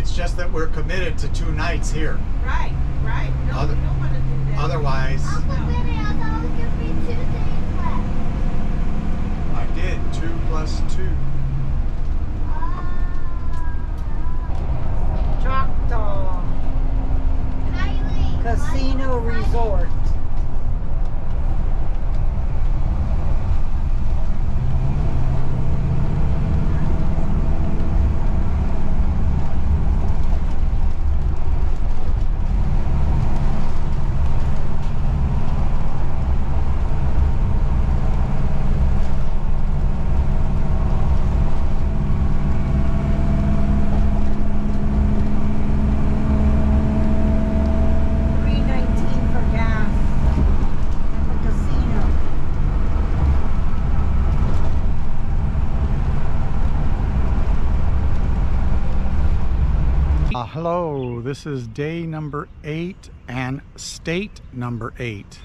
It's just that we're committed to two nights here. Right, right. No, Other- we don't want to do that. Otherwise, Uncle Benny, I thought it was gonna be two days left. I did two plus two. Uh, Choctaw Kylie. Casino Resort. Three nineteen for gas. at the casino. Uh, hello, this is day number eight and state number eight.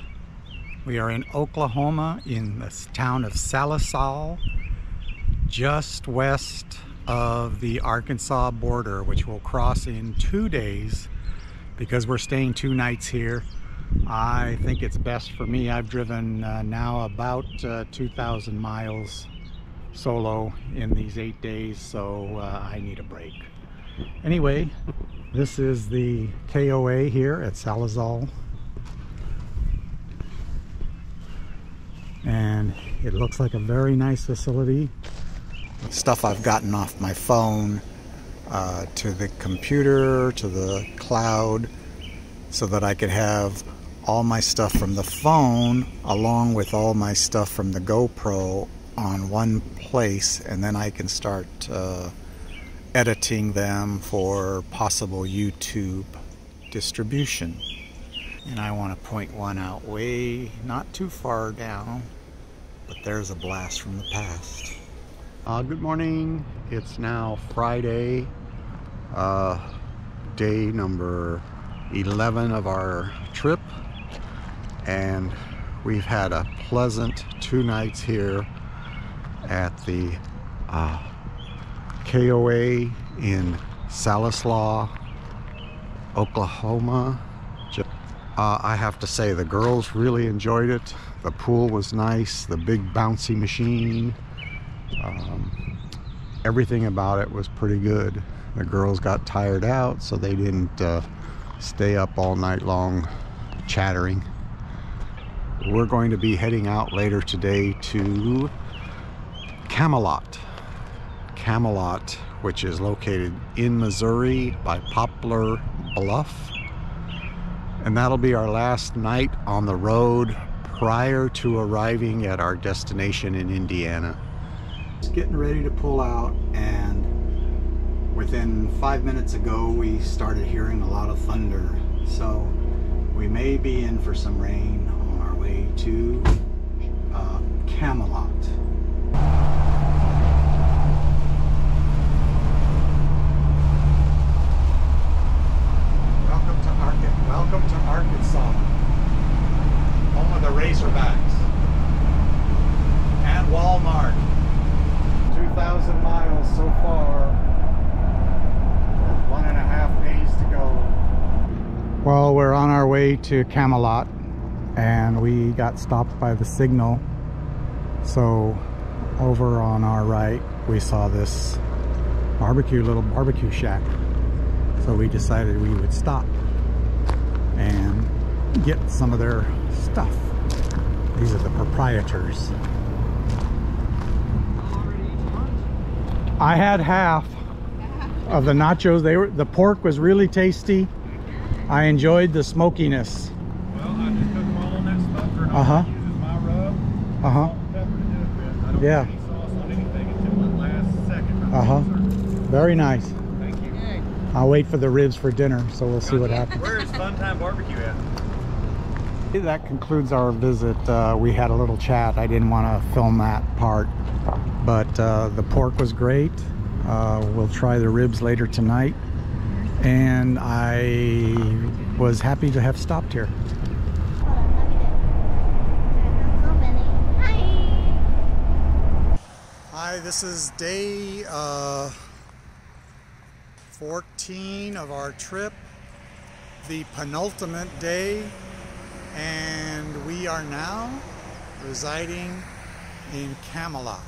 We are in Oklahoma in the town of Sallisaw, just west of the Arkansas border, which we'll cross in two days because we're staying two nights here. I think it's best for me. I've driven uh, now about uh, 2,000 miles solo in these eight days, so uh, I need a break. Anyway, this is the KOA here at Sallisaw. And it looks like a very nice facility. Stuff I've gotten off my phone uh, to the computer, to the cloud, so that I could have all my stuff from the phone along with all my stuff from the GoPro on one place, and then I can start uh, editing them for possible YouTube distribution. And I want to point one out way not too far down, but there's a blast from the past. Uh, good morning. It's now Friday, uh, day number 11 of our trip, and we've had a pleasant two nights here at the uh, KOA in Sallisaw, Oklahoma. Uh, I have to say, the girls really enjoyed it. The pool was nice, the big bouncy machine. Um, everything about it was pretty good. The girls got tired out, so they didn't uh, stay up all night long chattering. We're going to be heading out later today to Camelot. Camelot, which is located in Missouri by Poplar Bluff. And that'll be our last night on the road prior to arriving at our destination in Indiana. It's getting ready to pull out and within five minutes ago we started hearing a lot of thunder. So we may be in for some rain on our way to uh, Camelot. Welcome to Arkansas. Welcome to Arkansas, home of the Razorbacks and Walmart. 2,000 miles so far. One and a half days to go. Well, we're on our way to Camelot, and we got stopped by the signal. So, over on our right, we saw this barbecue, little barbecue shack. So we decided we would stop and get some of their stuff. These are the proprietors. I had half of the nachos. They were the pork was really tasty. I enjoyed the smokiness. Well, I just cook them all on that smoker and Uh-huh. I use is my rub, Uh-huh. pepper to do it with. I don't Yeah. put any sauce on anything until the last second. Uh-huh. Very nice. Thank you. I'll wait for the ribs for dinner, so we'll see what happens. Where is Funtime Barbecue at? That concludes our visit. Uh, we had a little chat. I didn't want to film that part, but uh, the pork was great. Uh, we'll try the ribs later tonight, and I was happy to have stopped here. Hi. Hi, this is day uh, 14 of our trip, the penultimate day, and we are now residing in Camelot.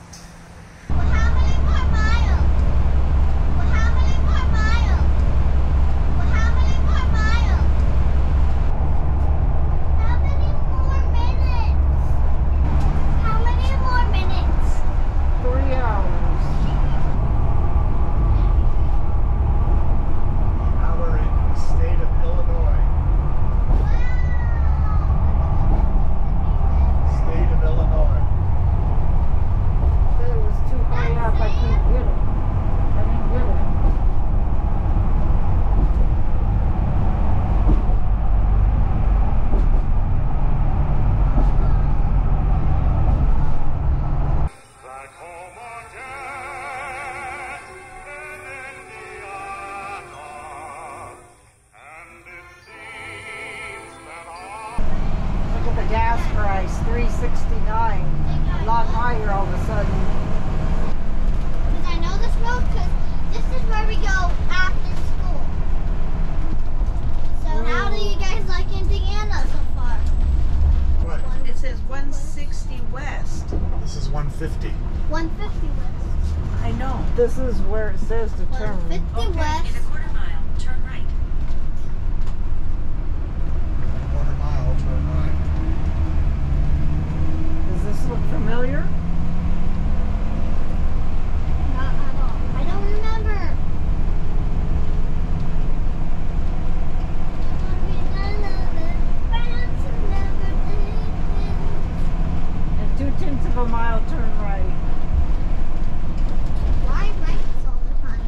This is where it says to turn. 150 Okay. west. In a quarter mile, turn right. Quarter mile, turn right. Does this look familiar? Not at all. I don't remember. And two tenths of a mile turn right. Why rights all the time?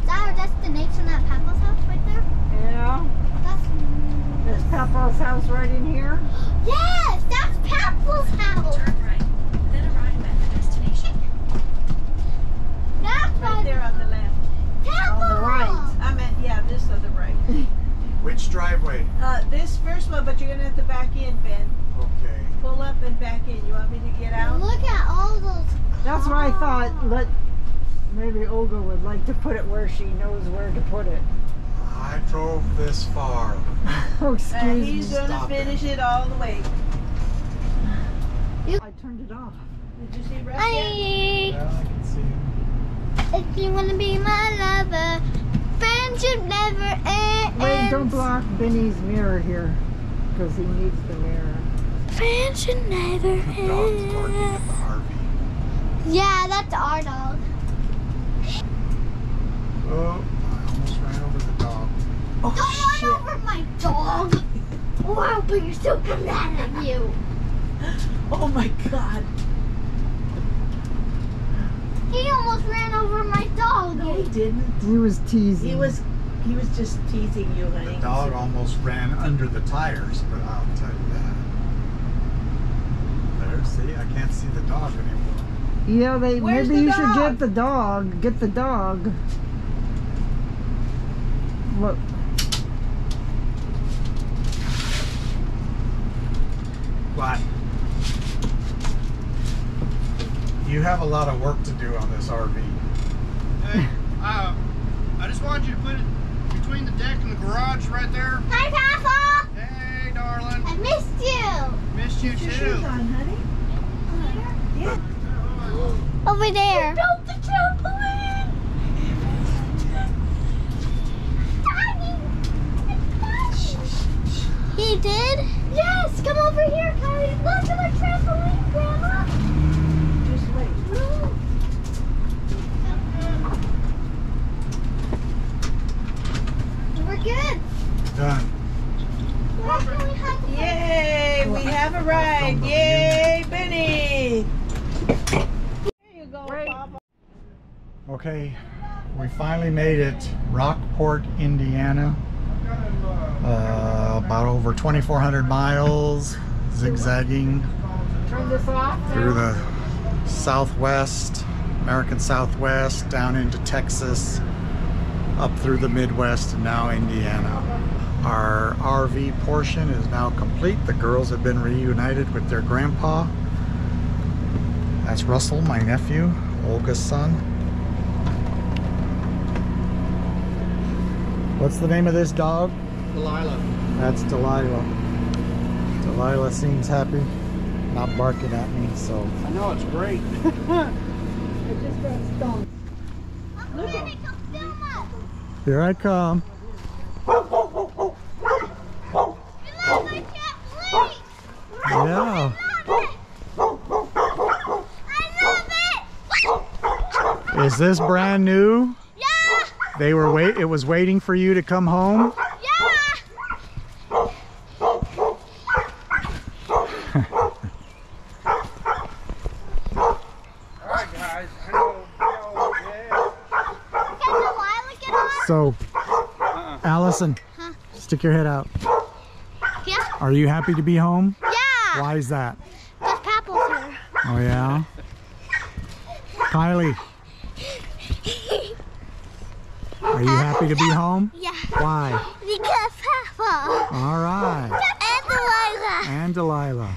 Is that our destination at Papa's house right there? Yeah. That's Is Papa's house right in here? yes, that's Papa's house. Turn right. Then arrive at the destination. That's Right there on the left. Papa. On the right. I meant, yeah, this on the right. Which driveway? Uh, this first one, but you're gonna have to back in, Ben. Okay. Pull up and back in. You want me to get out? Look at all those. That's why I thought let maybe Olga would like to put it where she knows where to put it. I drove this far. Oh, And excuse he's me. gonna Stop it. finish it all the way. I turned it off. Did you see Russ? yet? Hi. Yeah, I can see it. If you wanna be my lover, friendship never ends. Wait, don't block Benny's mirror here because he needs the mirror. Friendship never The dog's barking at the RV. Yeah, that's our dog. Oh, I almost ran over the dog. Oh, Don't shit. run over my dog, or I'll put your super mad at you. Oh my god. He almost ran over my dog. No, he didn't. He was teasing. He was he was just teasing you, honey. The dog almost ran under the tires, but I'll tell you that. There, see, I can't see the dog anymore. Yeah, they Where's maybe the you should get the dog. Get the dog. Look, What? You have a lot of work to do on this RV. Hey, uh, I just wanted you to put it between the deck and the garage right there. Hi, Papa. Hey, darling. I missed you. Missed you Put your too. shoes on, honey. Yeah. Over there. Built the trampoline. He did? Yes. Come over here, Kylie. Look at my trampoline, Grandma. Just wait. We're good. Done. Why can we have the Yay! We have arrived. Yay, Benny! There you go, Wait. Papa. Okay, we finally made it. Rockport, Indiana. Uh, about over 2,400 miles, zigzagging through the Southwest, American Southwest, down into Texas, up through the Midwest, and now Indiana. Our RV portion is now complete. The girls have been reunited with their grandpa. That's Russell, my nephew, Olga's son. What's the name of this dog? Delilah. That's Delilah. Delilah seems happy, not barking at me, so. I know it's great. It just got stung. I'm gonna come film us. Here I come. You love my cat, please. Yeah. I love it. Is this brand new? They were wait. It was waiting for you to come home. Yeah. All right, guys. I know. I know, yeah. Can Delilah get on? So. Allison, Huh? stick your head out. Yeah. Are you happy to be home? Yeah. Why is that? Because Papa's here. Oh yeah. Kylie, are you happy to be home? Yeah. Why? Because Papa All right. and Delilah. And Delilah.